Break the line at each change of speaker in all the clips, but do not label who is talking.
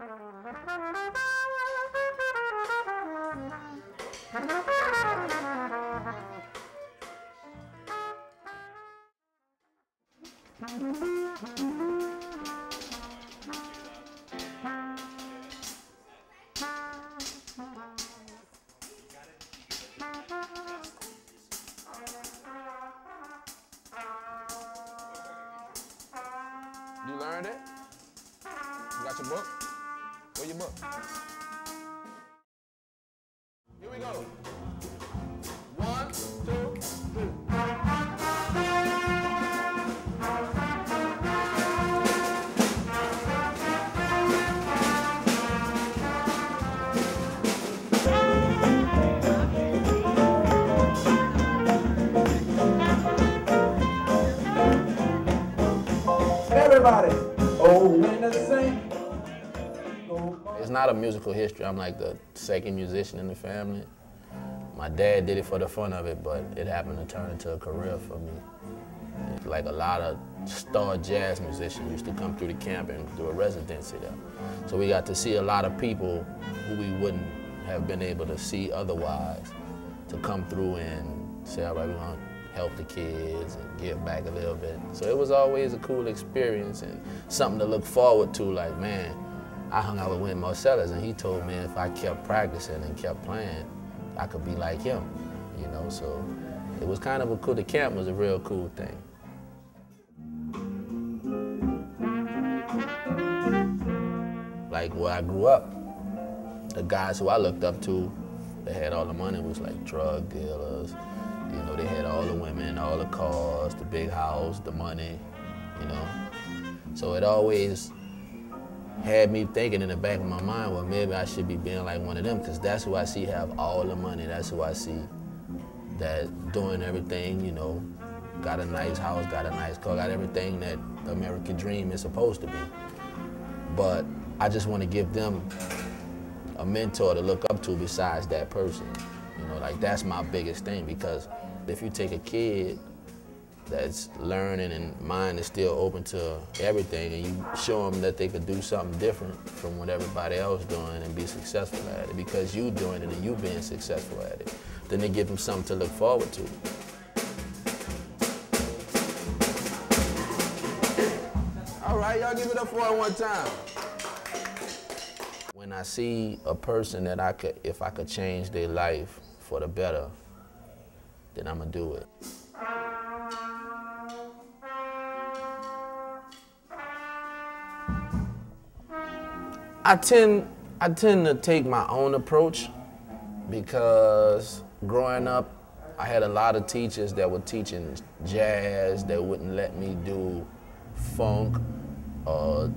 You learned it? You got your book? Where your book? Here we go. One, two, three.
Everybody, oh, when
It's not a musical history. I'm like the second musician in the family. My dad did it for the fun of it, but it happened to turn into a career for me. Like a lot of star jazz musicians used to come through the camp and do a residency there. So we got to see a lot of people who we wouldn't have been able to see otherwise to come through and say, all right, we're gonna help the kids and give back a little bit. So it was always a cool experience and something to look forward to, like, man, I hung out with Wynton Marsalis, and he told me if I kept practicing and kept playing, I could be like him, you know, so it was kind of a cool, the camp was a real cool thing. Like where I grew up, the guys who I looked up to, they had all the money, was like drug dealers, you know, they had all the women, all the cars, the big house, the money, you know. So it always had me thinking in the back of my mind, well, maybe I should be being like one of them, because that's who I see have all the money. That's who I see that doing everything, you know, got a nice house, got a nice car, got everything that the American dream is supposed to be. But I just want to give them a mentor to look up to besides that person. You know, like that's my biggest thing because if you take a kid that's learning and mind is still open to everything and you show them that they could do something different from what everybody else doing and be successful at it because you doing it and you being successful at it, then they give them something to look forward to. All right, y'all give it up for it one time. When I see a person that I could, if I could change their life for the better, then I'm gonna do it. I tend, I tend to take my own approach because growing up, I had a lot of teachers that were teaching jazz that wouldn't let me do funk, or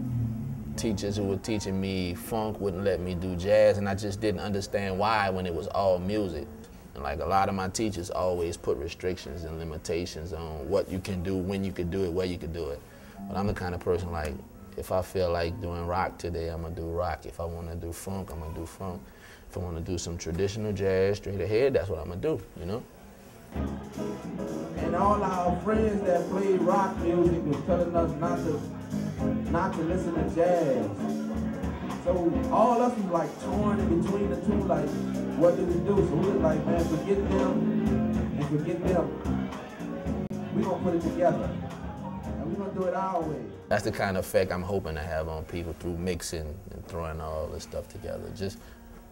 teachers who were teaching me funk wouldn't let me do jazz, and I just didn't understand why when it was all music. And like a lot of my teachers always put restrictions and limitations on what you can do, when you can do it, where you can do it. But I'm the kind of person like, if I feel like doing rock today, I'm gonna do rock. If I wanna do funk, I'm gonna do funk. If I wanna do some traditional jazz straight ahead, that's what I'm gonna do, you know?
and all our friends that play rock music was telling us not to not to listen to jazz. So all of us was like torn in between the two, like what do we do? So we was like, man, forget them and forget them. We gonna put it together. And we gonna do it our way.
That's the kind of effect I'm hoping to have on people through mixing and throwing all this stuff together. Just,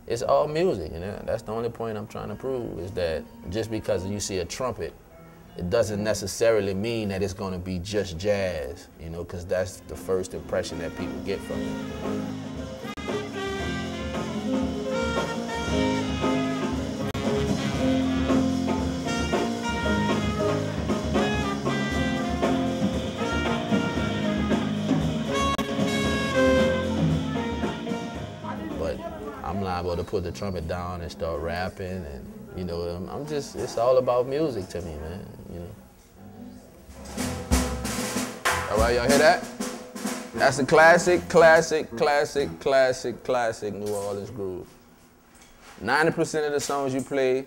it's all music, you know? That's the only point I'm trying to prove is that just because you see a trumpet, it doesn't necessarily mean that it's gonna be just jazz, you know, because that's the first impression that people get from it. I'm to put the trumpet down and start rapping, and you know, I'm, I'm just, it's all about music to me, man. You know. All right, y'all hear that? That's a classic, classic, classic, classic, classic New Orleans groove. 90% of the songs you play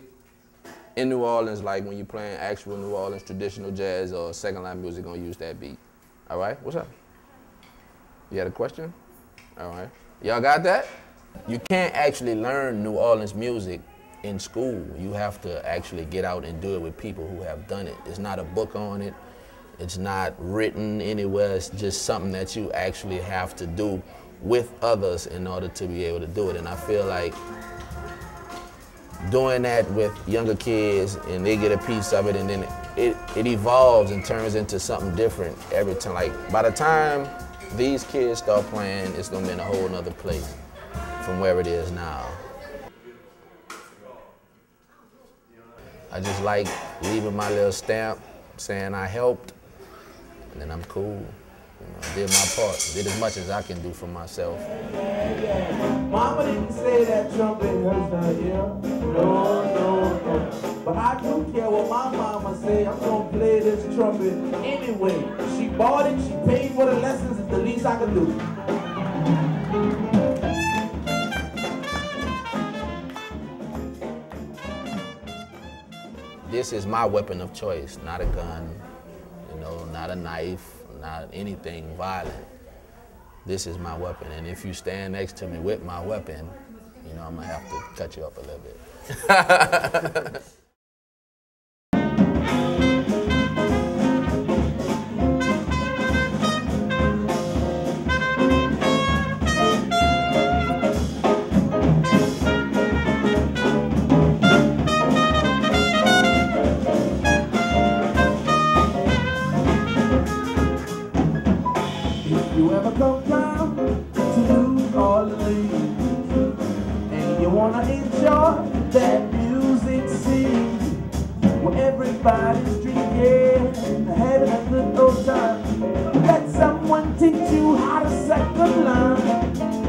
in New Orleans, like when you're playing actual New Orleans traditional jazz or second line music, gonna use that beat. All right, what's up? You had a question? All right. Y'all got that? You can't actually learn New Orleans music in school. You have to actually get out and do it with people who have done it. There's not a book on it. It's not written anywhere. It's just something that you actually have to do with others in order to be able to do it. And I feel like doing that with younger kids and they get a piece of it and then it, it evolves and turns into something different every time. Like by the time these kids start playing, it's gonna be in a whole nother place from where it is now. I just like leaving my little stamp saying I helped and then I'm cool. You know, I did my part, did as much as I can do for myself.
Mama didn't say that trumpet hurts her ear. No, no, no. But I do care what my mama say. I'm gonna play this trumpet anyway. She bought it, she paid for the lessons, it's the least I can do.
This is my weapon of choice, not a gun, you know, not a knife, not anything violent. This is my weapon, and if you stand next to me with my weapon, you know, I'm gonna have to cut you up a little bit.
come down to New Orleans And you wanna enjoy that music scene Where everybody's drinking and having a good old time. Let someone teach you how to second line.